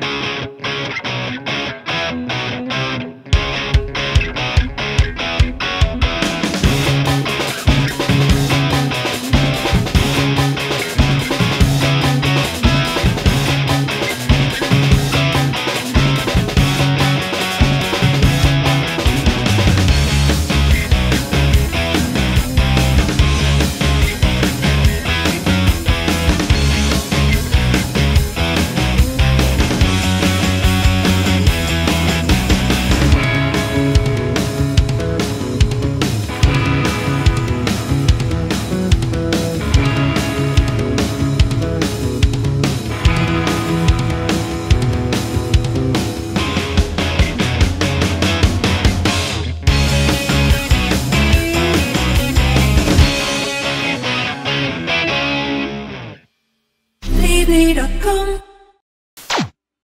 Bye. We don't come.